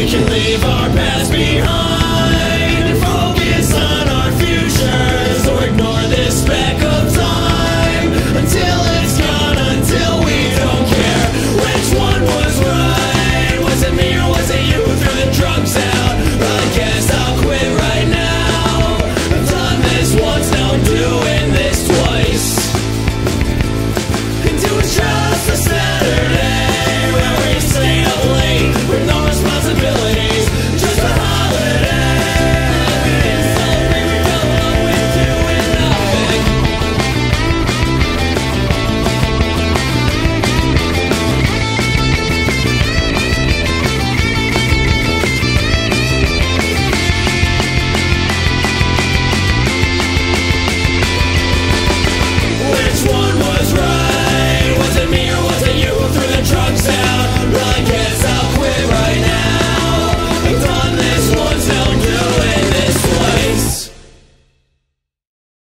we can leave our past behind.